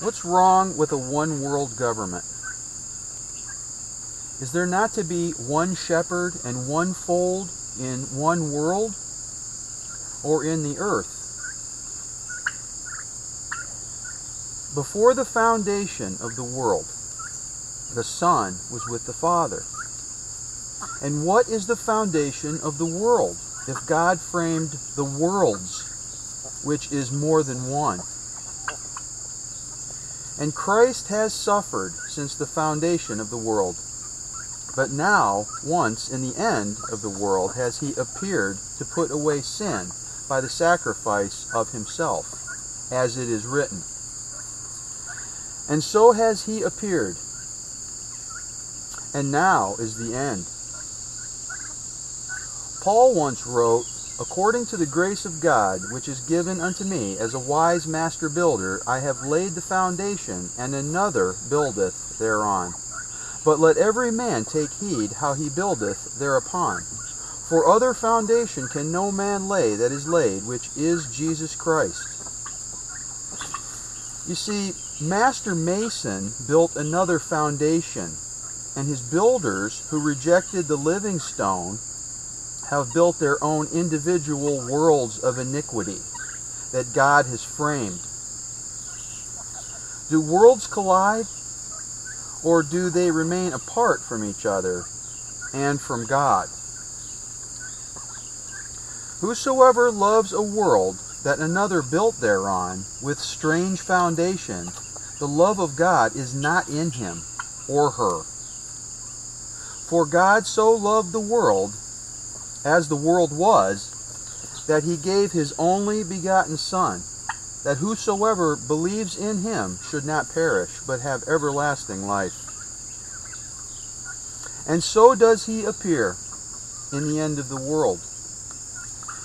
What's wrong with a one world government? Is there not to be one shepherd and one fold in one world or in the earth? Before the foundation of the world, the Son was with the Father. And what is the foundation of the world if God framed the worlds, which is more than one? And Christ has suffered since the foundation of the world. But now, once in the end of the world, has he appeared to put away sin by the sacrifice of himself, as it is written. And so has he appeared. And now is the end. Paul once wrote, According to the grace of God, which is given unto me as a wise master builder, I have laid the foundation, and another buildeth thereon. But let every man take heed how he buildeth thereupon. For other foundation can no man lay that is laid, which is Jesus Christ. You see, Master Mason built another foundation, and his builders, who rejected the living stone, have built their own individual worlds of iniquity that God has framed. Do worlds collide? Or do they remain apart from each other and from God? Whosoever loves a world that another built thereon with strange foundation, the love of God is not in him or her. For God so loved the world, as the world was, that he gave his only begotten Son, that whosoever believes in him should not perish, but have everlasting life. And so does he appear in the end of the world,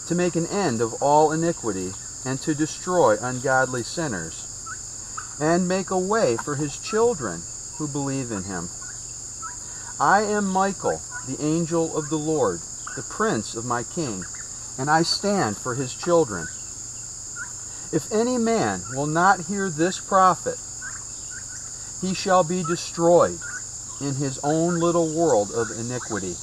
to make an end of all iniquity, and to destroy ungodly sinners, and make a way for his children who believe in him. I am Michael, the angel of the Lord, the prince of my king, and I stand for his children. If any man will not hear this prophet, he shall be destroyed in his own little world of iniquity.